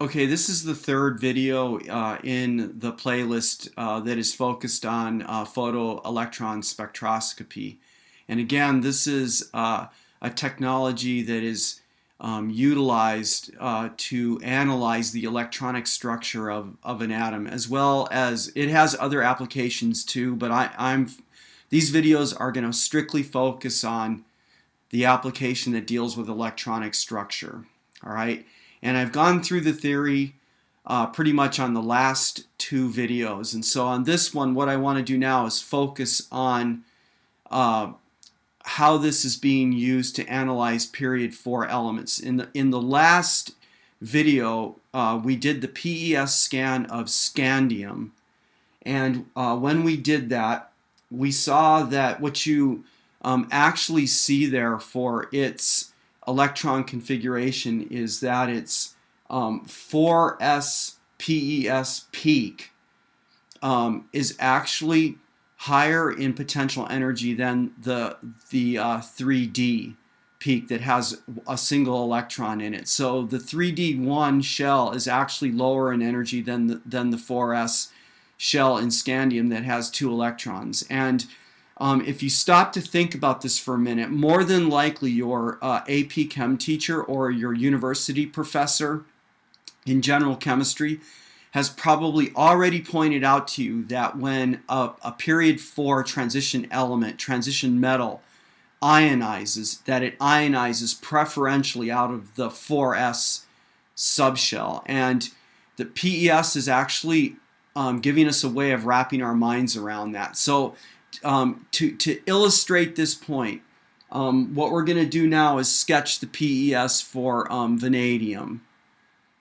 Okay, this is the third video uh, in the playlist uh, that is focused on uh, photoelectron spectroscopy. And again, this is uh, a technology that is um, utilized uh, to analyze the electronic structure of, of an atom, as well as it has other applications too, but I, I'm these videos are going to strictly focus on the application that deals with electronic structure. All right and I've gone through the theory uh, pretty much on the last two videos. And so on this one, what I want to do now is focus on uh, how this is being used to analyze period four elements. In the, in the last video, uh, we did the PES scan of scandium. And uh, when we did that, we saw that what you um, actually see there for its electron configuration is that it's um, 4s PES peak um, is actually higher in potential energy than the the uh, 3D peak that has a single electron in it. So the 3D1 shell is actually lower in energy than the, than the 4s shell in scandium that has two electrons. And um, if you stop to think about this for a minute, more than likely your uh, AP Chem teacher or your university professor in general chemistry has probably already pointed out to you that when a, a period 4 transition element, transition metal, ionizes, that it ionizes preferentially out of the 4s subshell. And the PES is actually um, giving us a way of wrapping our minds around that. So um, to, to illustrate this point, um, what we're going to do now is sketch the PES for um, vanadium.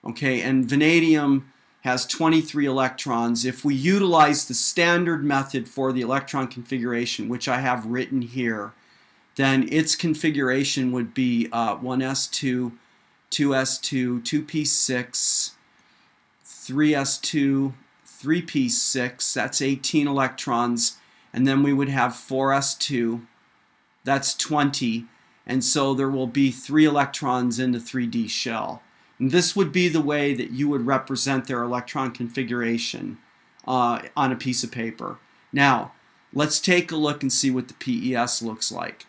Okay, and vanadium has 23 electrons. If we utilize the standard method for the electron configuration, which I have written here, then its configuration would be uh, 1s2, 2s2, 2p6, 3s2, 3p6, that's 18 electrons, and then we would have 4s2, that's 20, and so there will be three electrons in the 3D shell. And this would be the way that you would represent their electron configuration uh, on a piece of paper. Now, let's take a look and see what the PES looks like.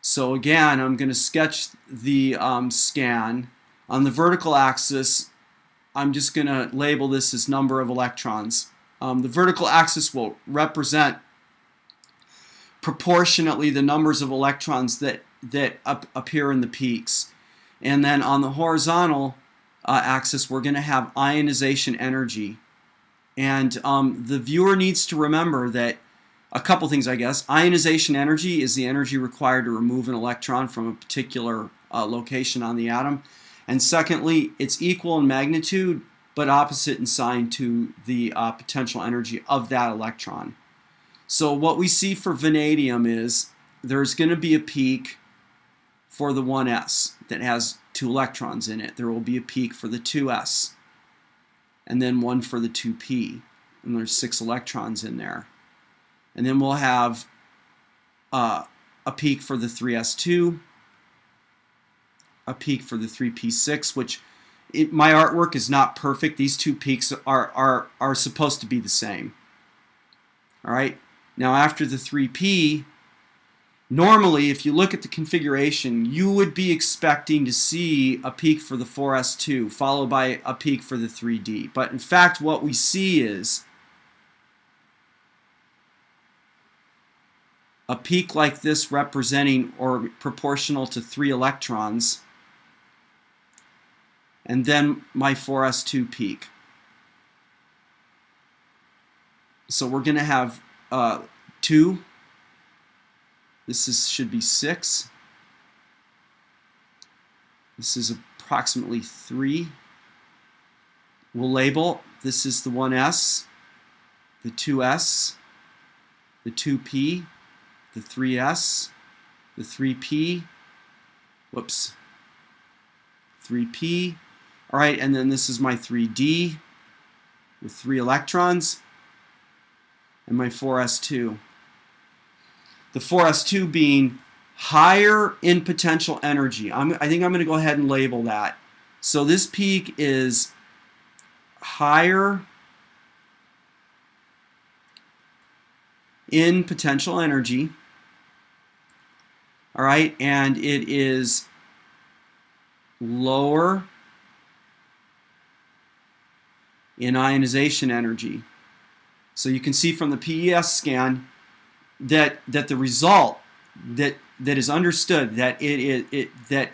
So again, I'm going to sketch the um, scan. On the vertical axis, I'm just going to label this as number of electrons. Um, the vertical axis will represent proportionately the numbers of electrons that, that up, appear in the peaks. And then on the horizontal uh, axis, we're going to have ionization energy. And um, the viewer needs to remember that a couple things, I guess. Ionization energy is the energy required to remove an electron from a particular uh, location on the atom. And secondly, it's equal in magnitude but opposite in sign to the uh, potential energy of that electron. So what we see for vanadium is there's going to be a peak for the 1s that has two electrons in it. There will be a peak for the 2s and then one for the 2p. And there's six electrons in there. And then we'll have uh, a peak for the 3s2, a peak for the 3p6, which it, my artwork is not perfect. These two peaks are, are, are supposed to be the same. All right. Now after the 3P, normally if you look at the configuration, you would be expecting to see a peak for the 4S2 followed by a peak for the 3D. But in fact what we see is a peak like this representing or proportional to 3 electrons and then my 4s2 peak. So we're going to have uh, 2. This is should be 6. This is approximately 3. We'll label this is the 1S, the 2S, the 2P, the 3S, the 3P, whoops, 3P. All right, and then this is my 3D with three electrons and my 4s2. The 4s2 being higher in potential energy. I'm, I think I'm going to go ahead and label that. So this peak is higher in potential energy. All right, and it is lower in ionization energy. So you can see from the PES scan that that the result that that is understood that it, it, it that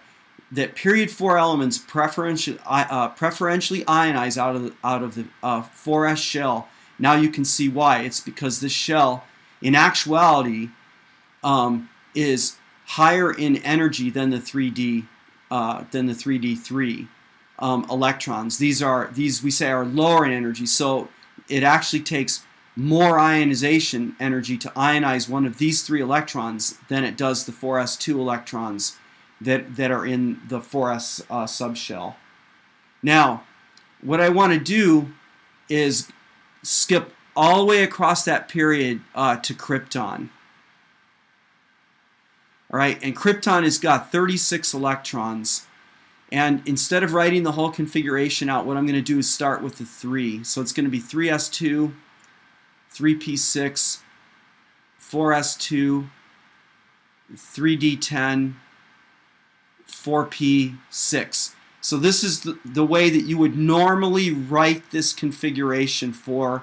that period four elements preferentially uh, preferentially ionize out of the, out of the uh, 4s shell. Now you can see why. It's because this shell, in actuality, um, is higher in energy than the 3D uh, than the 3D3 um, electrons. These are these we say are lower in energy, so it actually takes more ionization energy to ionize one of these three electrons than it does the 4s2 electrons that, that are in the 4s uh, subshell. Now, what I want to do is skip all the way across that period uh, to krypton. All right, and krypton has got 36 electrons. And instead of writing the whole configuration out, what I'm going to do is start with the 3. So it's going to be 3s2, 3p6, 4s2, 3d10, 4p6. So this is the, the way that you would normally write this configuration for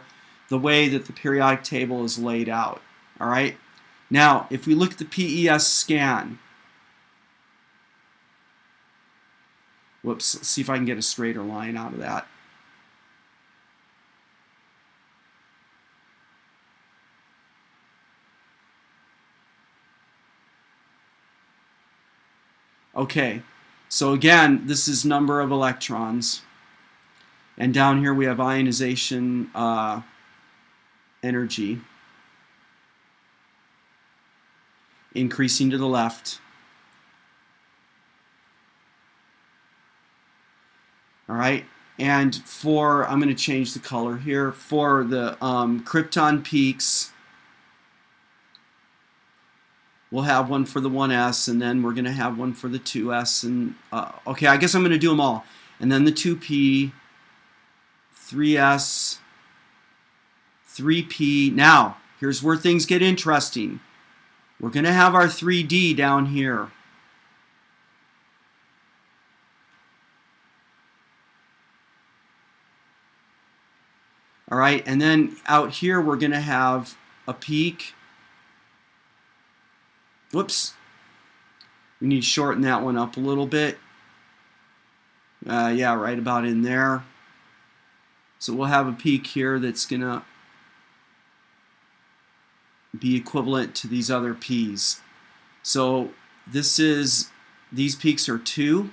the way that the periodic table is laid out. All right. Now, if we look at the PES scan, whoops, see if I can get a straighter line out of that. Okay, so again, this is number of electrons. And down here we have ionization uh, energy increasing to the left. All right, and for, I'm going to change the color here, for the um, krypton peaks, we'll have one for the 1S, and then we're going to have one for the 2S. And uh, Okay, I guess I'm going to do them all. And then the 2P, 3S, 3P. Now, here's where things get interesting. We're going to have our 3D down here. All right, and then out here we're going to have a peak Whoops. We need to shorten that one up a little bit. Uh, yeah, right about in there. So we'll have a peak here that's going to be equivalent to these other P's. So this is, these peaks are 2.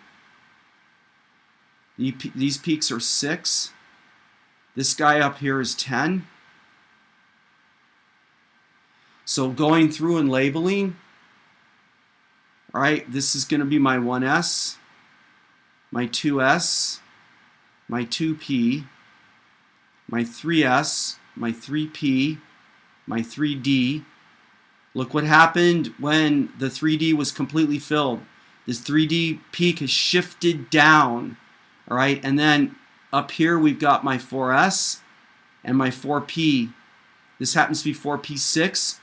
These peaks are 6. This guy up here is 10. So going through and labeling, all right, this is going to be my 1S, my 2S, my 2P, my 3S, my 3P, my 3D. Look what happened when the 3D was completely filled. This 3D peak has shifted down. All right, and then up here we've got my 4S and my 4P. This happens to be 4P6.